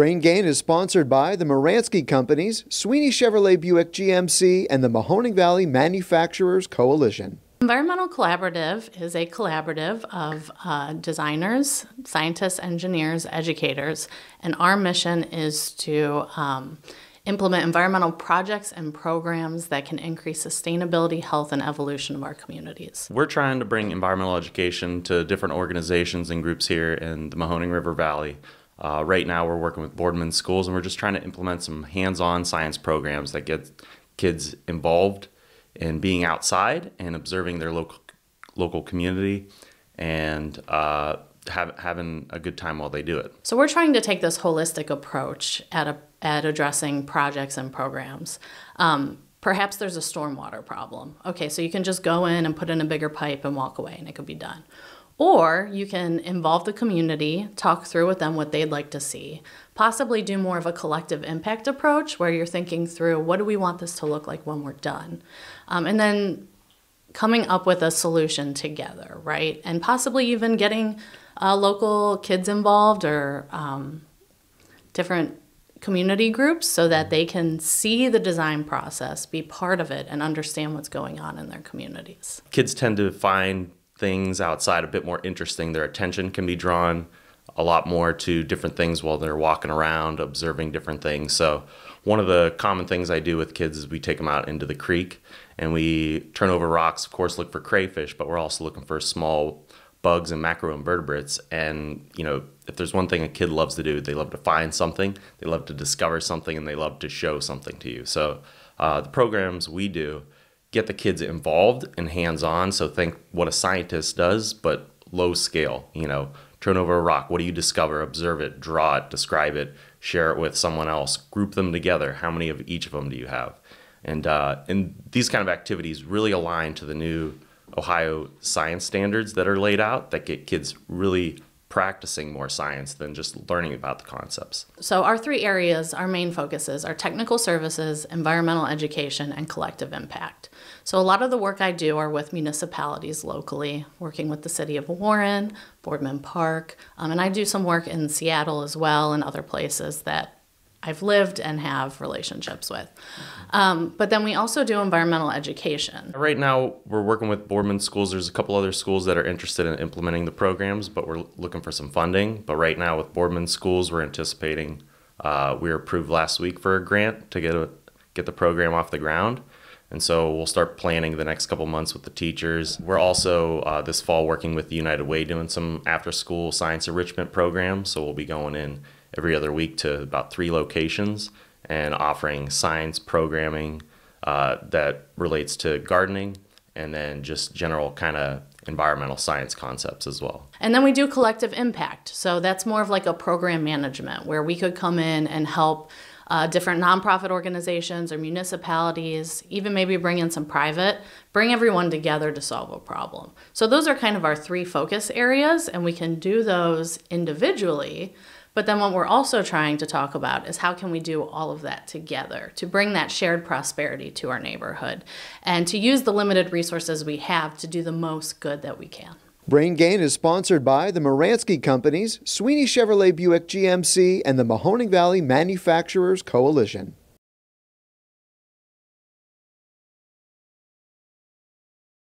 Brain Gain is sponsored by the Moransky Companies, Sweeney Chevrolet Buick GMC, and the Mahoning Valley Manufacturers Coalition. Environmental Collaborative is a collaborative of uh, designers, scientists, engineers, educators, and our mission is to um, implement environmental projects and programs that can increase sustainability, health, and evolution of our communities. We're trying to bring environmental education to different organizations and groups here in the Mahoning River Valley. Uh, right now, we're working with Boardman Schools, and we're just trying to implement some hands-on science programs that get kids involved in being outside and observing their local local community, and uh, have, having a good time while they do it. So we're trying to take this holistic approach at a, at addressing projects and programs. Um, perhaps there's a stormwater problem. Okay, so you can just go in and put in a bigger pipe and walk away, and it could be done. Or you can involve the community, talk through with them what they'd like to see, possibly do more of a collective impact approach where you're thinking through what do we want this to look like when we're done? Um, and then coming up with a solution together, right? And possibly even getting uh, local kids involved or um, different community groups so that they can see the design process, be part of it, and understand what's going on in their communities. Kids tend to find things outside a bit more interesting. Their attention can be drawn a lot more to different things while they're walking around, observing different things. So, one of the common things I do with kids is we take them out into the creek and we turn over rocks, of course, look for crayfish, but we're also looking for small bugs and macroinvertebrates. And, you know, if there's one thing a kid loves to do, they love to find something, they love to discover something, and they love to show something to you. So, uh, the programs we do get the kids involved and hands on. So think what a scientist does, but low scale. You know, turn over a rock. What do you discover? Observe it, draw it, describe it, share it with someone else, group them together. How many of each of them do you have? And uh, and these kind of activities really align to the new Ohio science standards that are laid out that get kids really practicing more science than just learning about the concepts. So, our three areas, our main focuses are technical services, environmental education, and collective impact. So, a lot of the work I do are with municipalities locally, working with the city of Warren, Boardman Park, um, and I do some work in Seattle as well and other places that I've lived and have relationships with. Um, but then we also do environmental education. Right now, we're working with Boardman schools. There's a couple other schools that are interested in implementing the programs, but we're looking for some funding. But right now, with Boardman schools, we're anticipating uh, we were approved last week for a grant to get a, get the program off the ground. And so we'll start planning the next couple months with the teachers. We're also uh, this fall working with the United Way doing some after school science enrichment programs. So we'll be going in every other week to about three locations and offering science programming uh, that relates to gardening and then just general kind of environmental science concepts as well. And then we do collective impact. So that's more of like a program management where we could come in and help uh, different nonprofit organizations or municipalities, even maybe bring in some private, bring everyone together to solve a problem. So those are kind of our three focus areas, and we can do those individually but then what we're also trying to talk about is how can we do all of that together to bring that shared prosperity to our neighborhood and to use the limited resources we have to do the most good that we can. Brain Gain is sponsored by the Moransky Companies, Sweeney Chevrolet Buick GMC, and the Mahoning Valley Manufacturers Coalition.